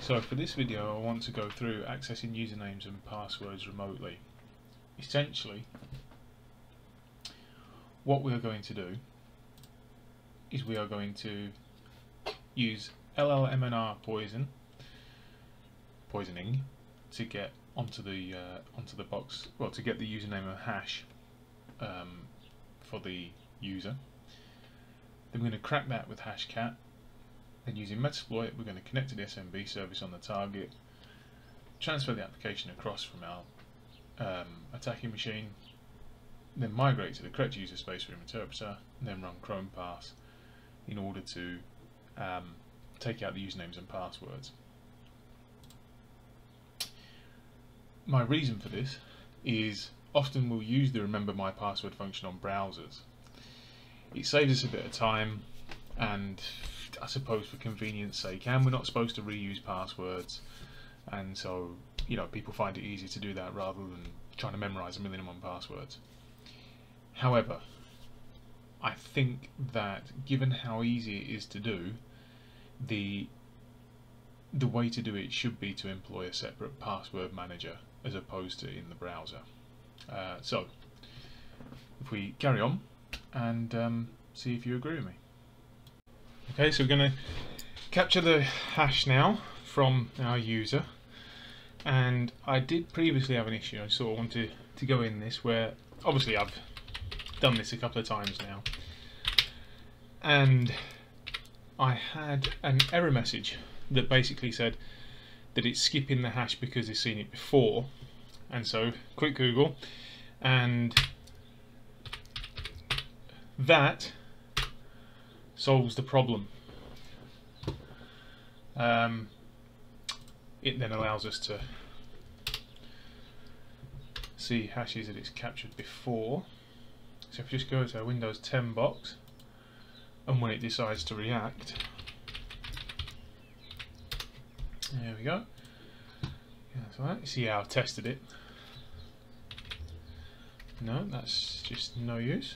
so for this video I want to go through accessing usernames and passwords remotely. Essentially, what we are going to do is we are going to use LLMNR poison poisoning to get onto the uh, onto the box well to get the username and hash um, for the user then we're going to crack that with hashcat then using Metasploit we're going to connect to the SMB service on the target transfer the application across from our um, attacking machine then migrate to the correct user space room interpreter and then run Chrome parse in order to um, take out the usernames and passwords. My reason for this is often we'll use the remember my password function on browsers. It saves us a bit of time and I suppose for convenience sake and we're not supposed to reuse passwords and so you know people find it easy to do that rather than trying to memorize a million and one passwords. However, I think that given how easy it is to do, the the way to do it should be to employ a separate password manager as opposed to in the browser. Uh, so, if we carry on and um, see if you agree with me. Okay, so we're going to capture the hash now from our user. And I did previously have an issue. I sort of wanted to go in this where obviously I've done this a couple of times now. And I had an error message that basically said that it's skipping the hash because it's seen it before. And so quick Google. And that solves the problem. Um, it then allows us to see hashes that it's captured before. So if we just go to our Windows 10 box and when it decides to react there we go. Yeah that's right, you see how I've tested it? No that's just no use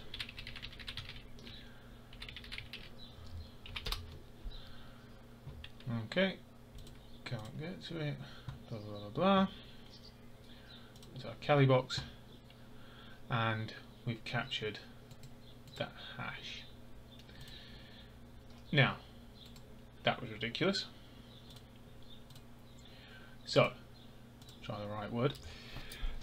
okay. Can't get to it. Blah blah blah blah. Our Kali box. And we've captured that hash. Now, that was ridiculous. So, try the right word.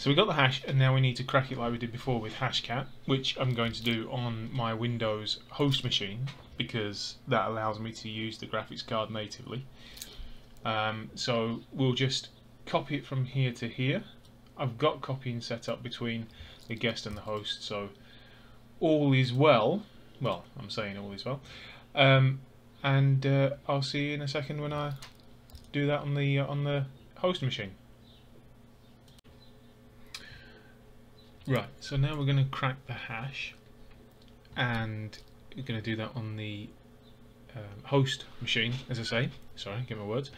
So we got the hash and now we need to crack it like we did before with hashcat, which I'm going to do on my Windows host machine because that allows me to use the graphics card natively. Um, so we'll just copy it from here to here. I've got copying set up between the guest and the host, so all is well. Well, I'm saying all is well. Um, and uh, I'll see you in a second when I do that on the uh, on the host machine. Right, so now we're going to crack the hash, and we're going to do that on the um, host machine, as I say. Sorry, get my words.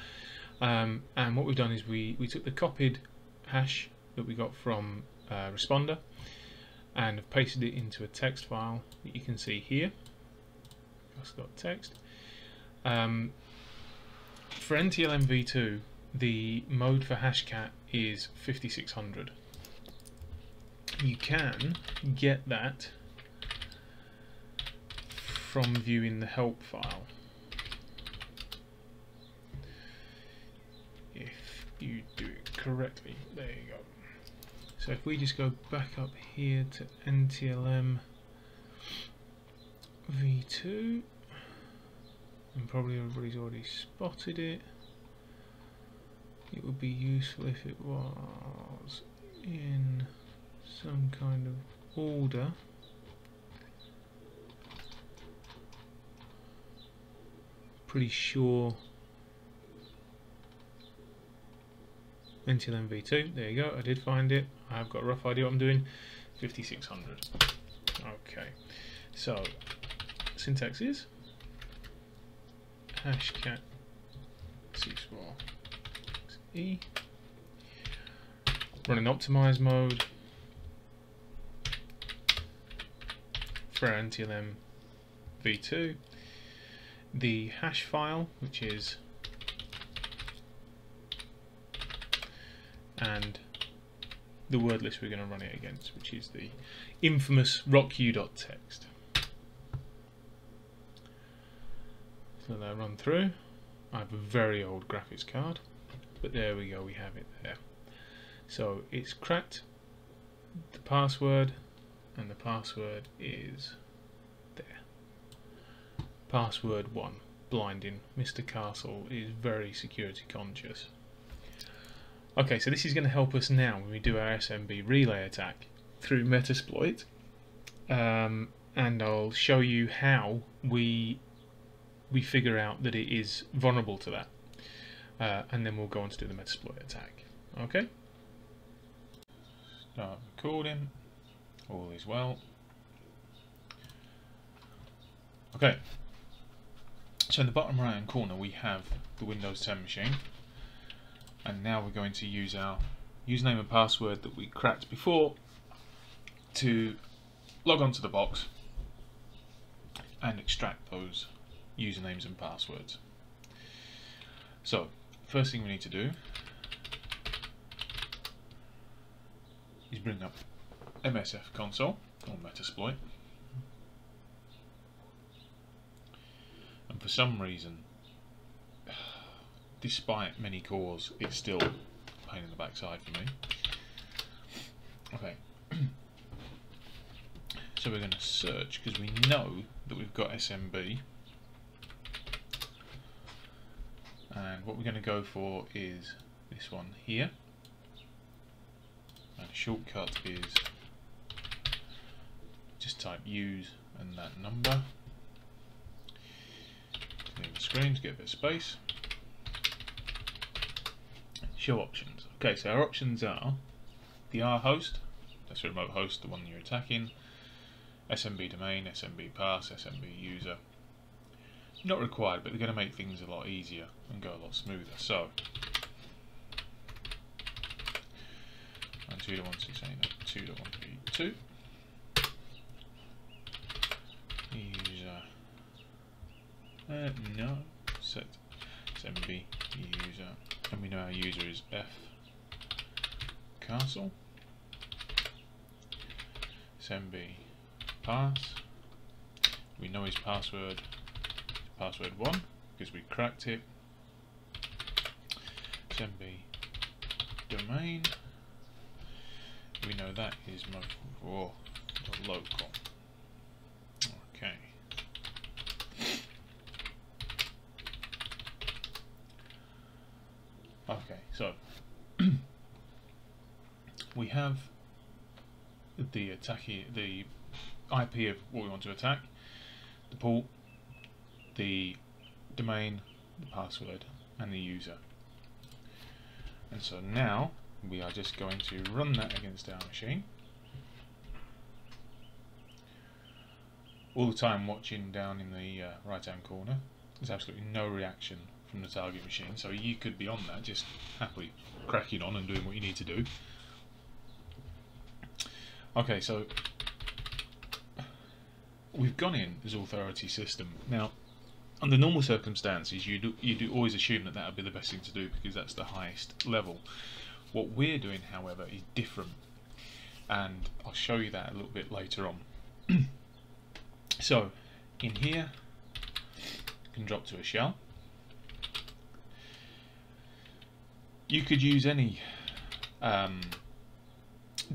Um, and what we've done is we we took the copied hash that we got from uh, Responder and have pasted it into a text file that you can see here just got text. Um, for NTLM v2, the mode for hashcat is 5600. You can get that from viewing the help file. If you do it correctly. There you go. So if we just go back up here to NTLM v2 and probably everybody's already spotted it it would be useful if it was in some kind of order. Pretty sure. NTLM v2 there you go I did find it. I've got a rough idea what I'm doing. 5600 okay. So syntax is? Hashcat c small e. Run in optimize mode for NTLM v2 the hash file which is and the word list we're going to run it against, which is the infamous rocku.txt. So that run through. I have a very old graphics card, but there we go, we have it there. So it's cracked the password, and the password is there. Password 1, blinding. Mr. Castle is very security conscious. Okay, so this is going to help us now when we do our SMB relay attack through Metasploit. Um, and I'll show you how we we figure out that it is vulnerable to that. Uh, and then we'll go on to do the Metasploit attack. Okay? Start recording. All is well. Okay. So in the bottom right hand corner we have the Windows 10 machine. And now we're going to use our username and password that we cracked before to log onto the box and extract those usernames and passwords. So, first thing we need to do is bring up MSF console or Metasploit. And for some reason, despite many cores, it's still a pain in the backside for me. Okay. so we're going to search because we know that we've got SMB and what we're going to go for is this one here and shortcut is just type use and that number. Clear the screen to get a bit of space. Show options. Okay, so our options are the R host, that's a remote host, the one you're attacking, SMB domain, SMB pass, SMB user. Not required, but they're going to make things a lot easier and go a lot smoother. So, 2.168.2.132. No. Set SMB user, and we know our user is F Castle. SMB pass. We know his password password 1 because we cracked it. SMB domain. We know that is my oh, local. Okay. Okay, so we have the attacking the IP of what we want to attack, the port, the domain, the password, and the user. And so now we are just going to run that against our machine. All the time watching down in the uh, right hand corner, there's absolutely no reaction from the target machine, so you could be on that just happily cracking on and doing what you need to do. Okay, so we've gone in as authority system. Now, under normal circumstances, you do you do always assume that that would be the best thing to do because that's the highest level. What we're doing, however, is different, and I'll show you that a little bit later on. so, in here, you can drop to a shell. You could use any um,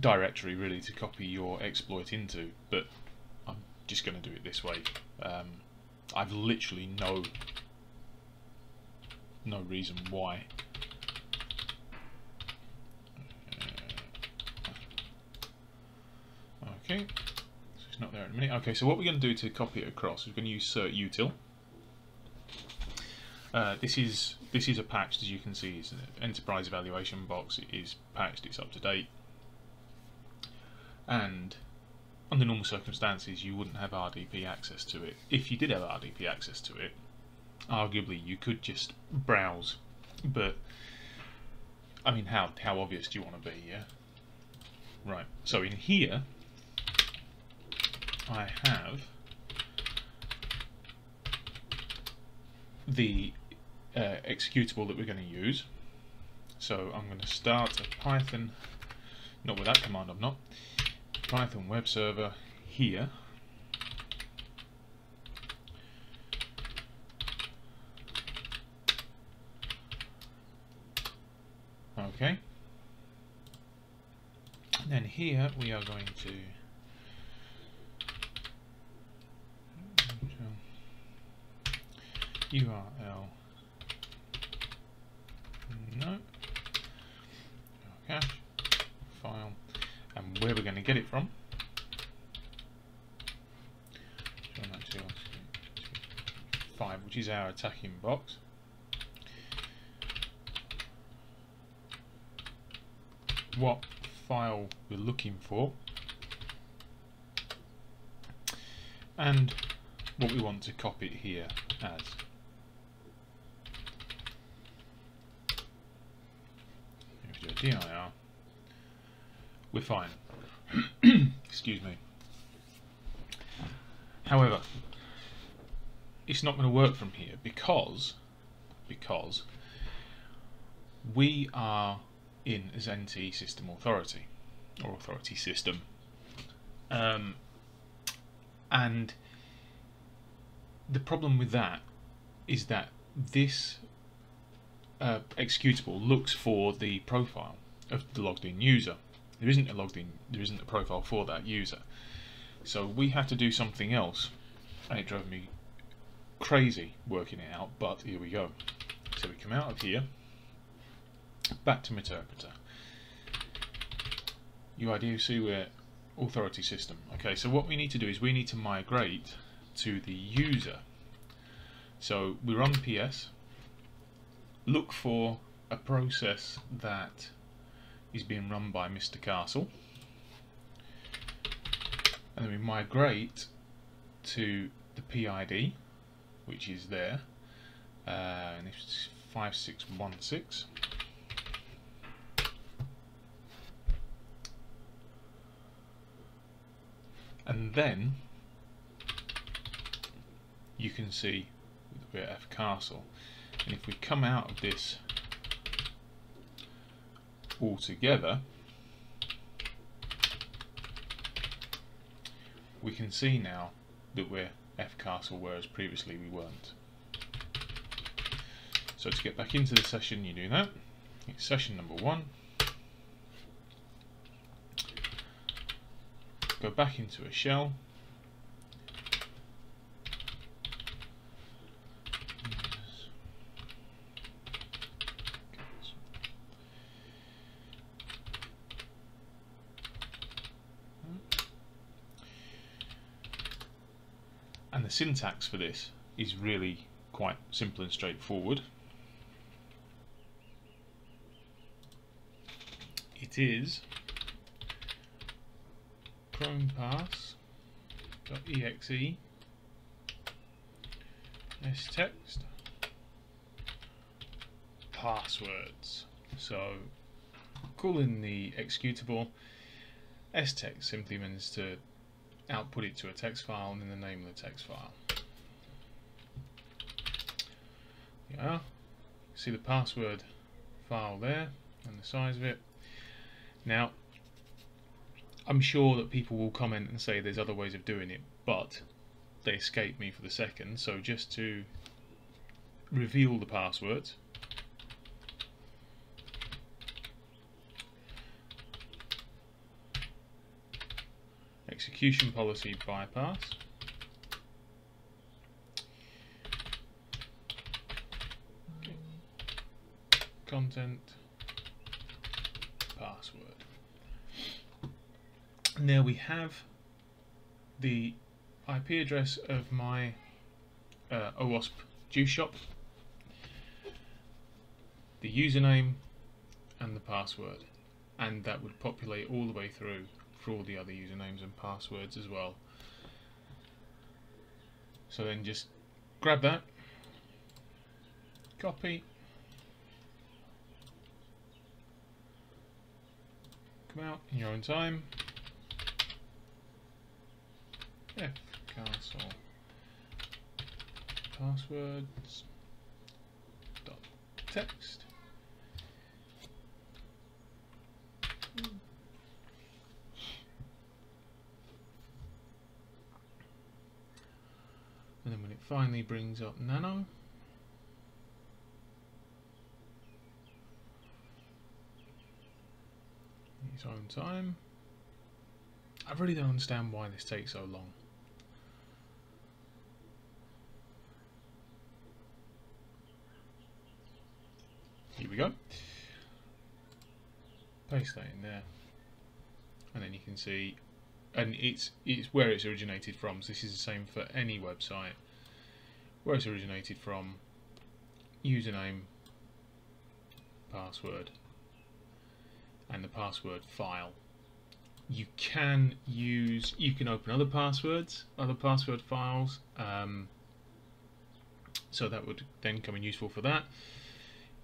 directory really to copy your exploit into, but I'm just going to do it this way. Um, I've literally no no reason why. Uh, okay, so it's not there in a minute. Okay, so what we're going to do to copy it across, we're going to use cert util. Uh, this is this is a patched, as you can see, it's an enterprise evaluation box. It is patched, it's up to date, and under normal circumstances you wouldn't have RDP access to it. If you did have RDP access to it, arguably you could just browse, but I mean how how obvious do you want to be, yeah? Right, so in here I have the uh, executable that we're going to use. So I'm going to start a Python, not with that command I'm not, Python web server here. Okay. And then here we are going to URL no cache file and where we're going to get it from five which is our attacking box what file we're looking for and what we want to copy it here as. If we do dir, we're fine. Excuse me. However, it's not going to work from here because because we are in as NT System Authority or Authority System. Um, and the problem with that is that this uh, executable looks for the profile of the logged in user. There isn't a logged in, there isn't a profile for that user. So we have to do something else, and it drove me crazy working it out. But here we go. So we come out of here back to Meterpreter. UID we're authority system. Okay, so what we need to do is we need to migrate to the user. So we run PS, look for a process that is being run by Mr. Castle, and then we migrate to the PID, which is there, uh, and it's 5616. and then you can see the F castle and if we come out of this altogether we can see now that we're F castle whereas previously we weren't. So to get back into the session you do that. It's session number one. Go back into a shell and the syntax for this is really quite simple and straightforward it is chromepass.exe text passwords. So calling the executable stext simply means to output it to a text file and then the name of the text file. Yeah, see the password file there and the size of it. Now I'm sure that people will comment and say there's other ways of doing it, but they escape me for the second. So just to reveal the passwords, execution policy bypass, content password. Now we have the IP address of my uh, OWASP juice shop, the username and the password and that would populate all the way through for all the other usernames and passwords as well. So then just grab that, copy, come out in your own time, F castle passwords dot text and then when it finally brings up Nano its own time. I really don't understand why this takes so long. Here we go. Paste that in there. And then you can see and it's it's where it's originated from. So this is the same for any website. Where it's originated from username password and the password file. You can use you can open other passwords other password files um, so that would then come in useful for that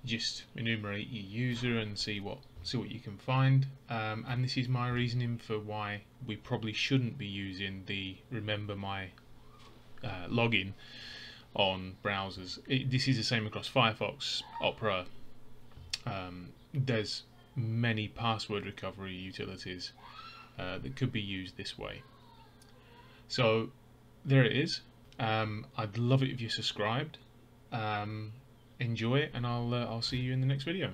just enumerate your user and see what see what you can find. Um, and this is my reasoning for why we probably shouldn't be using the remember my uh, login on browsers. It, this is the same across Firefox Opera um, there's many password recovery utilities uh, that could be used this way. So there it is. Um, I'd love it if you subscribed. Um, enjoy it and I'll uh, I'll see you in the next video